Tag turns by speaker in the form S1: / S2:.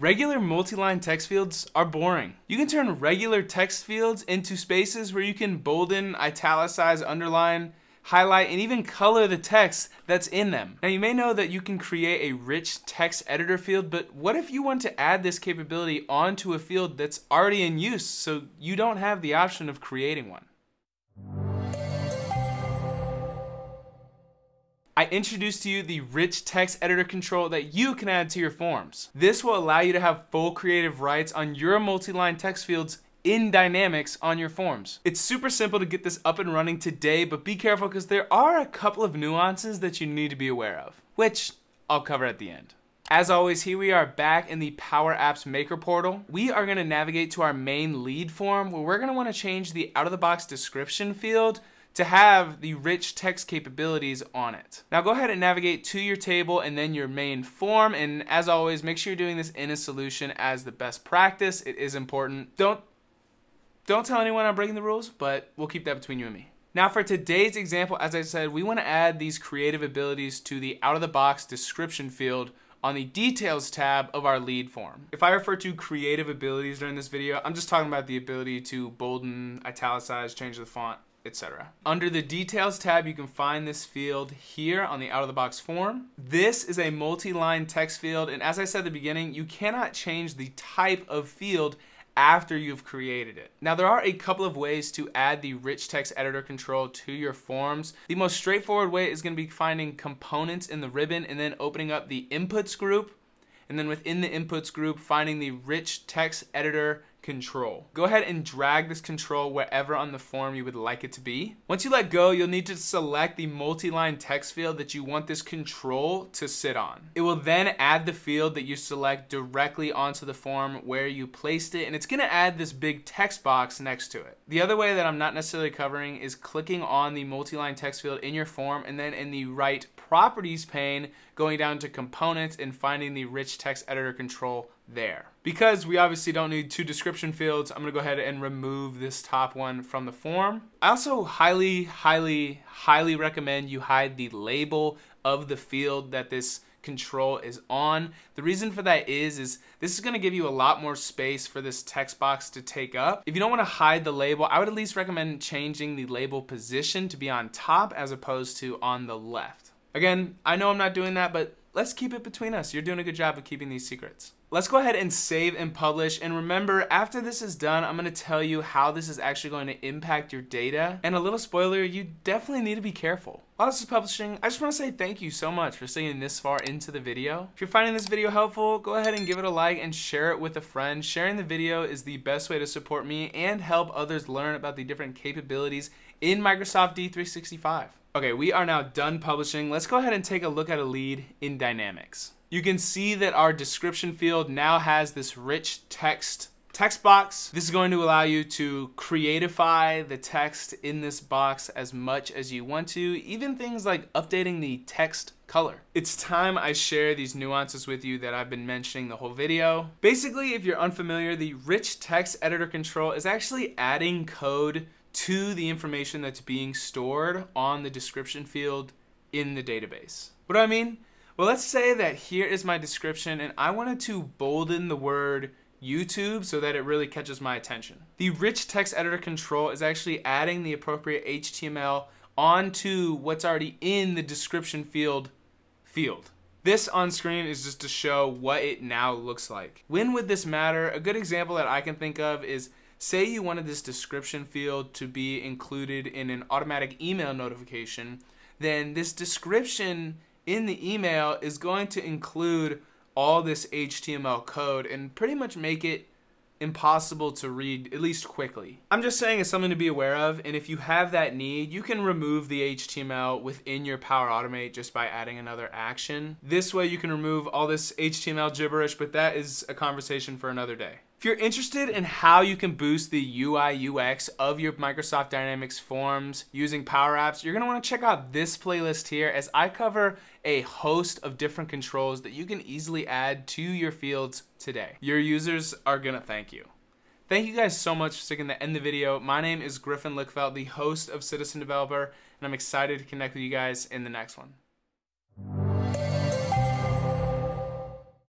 S1: Regular multi-line text fields are boring. You can turn regular text fields into spaces where you can bolden, italicize, underline, highlight, and even color the text that's in them. Now you may know that you can create a rich text editor field, but what if you want to add this capability onto a field that's already in use so you don't have the option of creating one? I introduced to you the rich text editor control that you can add to your forms. This will allow you to have full creative rights on your multi-line text fields in Dynamics on your forms. It's super simple to get this up and running today, but be careful because there are a couple of nuances that you need to be aware of, which I'll cover at the end. As always, here we are back in the Power Apps Maker portal. We are gonna navigate to our main lead form where we're gonna wanna change the out-of-the-box description field to have the rich text capabilities on it. Now go ahead and navigate to your table and then your main form. And as always, make sure you're doing this in a solution as the best practice. It is important. Don't don't tell anyone I'm breaking the rules, but we'll keep that between you and me. Now for today's example, as I said, we wanna add these creative abilities to the out-of-the-box description field on the details tab of our lead form. If I refer to creative abilities during this video, I'm just talking about the ability to bolden, italicize, change the font, etc. Under the details tab, you can find this field here on the out of the box form. This is a multi-line text field. And as I said at the beginning, you cannot change the type of field after you've created it. Now there are a couple of ways to add the rich text editor control to your forms. The most straightforward way is gonna be finding components in the ribbon and then opening up the inputs group and then within the inputs group, finding the rich text editor control. Go ahead and drag this control wherever on the form you would like it to be. Once you let go, you'll need to select the multi-line text field that you want this control to sit on. It will then add the field that you select directly onto the form where you placed it, and it's gonna add this big text box next to it. The other way that I'm not necessarily covering is clicking on the multi-line text field in your form, and then in the right properties pane, going down to components and finding the rich text editor control there. Because we obviously don't need two description fields, I'm gonna go ahead and remove this top one from the form. I also highly, highly, highly recommend you hide the label of the field that this control is on. The reason for that is, is this is gonna give you a lot more space for this text box to take up. If you don't wanna hide the label, I would at least recommend changing the label position to be on top as opposed to on the left. Again, I know I'm not doing that, but let's keep it between us. You're doing a good job of keeping these secrets. Let's go ahead and save and publish. And remember, after this is done, I'm gonna tell you how this is actually going to impact your data. And a little spoiler, you definitely need to be careful. While this is publishing, I just wanna say thank you so much for staying this far into the video. If you're finding this video helpful, go ahead and give it a like and share it with a friend. Sharing the video is the best way to support me and help others learn about the different capabilities in Microsoft D365. Okay, we are now done publishing. Let's go ahead and take a look at a lead in Dynamics. You can see that our description field now has this rich text text box. This is going to allow you to creatify the text in this box as much as you want to, even things like updating the text color. It's time I share these nuances with you that I've been mentioning the whole video. Basically, if you're unfamiliar, the rich text editor control is actually adding code to the information that's being stored on the description field in the database. What do I mean? Well, let's say that here is my description and I wanted to bolden the word YouTube so that it really catches my attention. The rich text editor control is actually adding the appropriate HTML onto what's already in the description field field. This on screen is just to show what it now looks like. When would this matter? A good example that I can think of is say you wanted this description field to be included in an automatic email notification, then this description in the email is going to include all this HTML code and pretty much make it impossible to read, at least quickly. I'm just saying it's something to be aware of, and if you have that need, you can remove the HTML within your Power Automate just by adding another action. This way you can remove all this HTML gibberish, but that is a conversation for another day. If you're interested in how you can boost the UI UX of your Microsoft Dynamics forms using Power Apps, you're gonna wanna check out this playlist here as I cover a host of different controls that you can easily add to your fields today. Your users are gonna thank you. Thank you guys so much for sticking to the end of the video. My name is Griffin Lickfeldt, the host of Citizen Developer, and I'm excited to connect with you guys in the next one.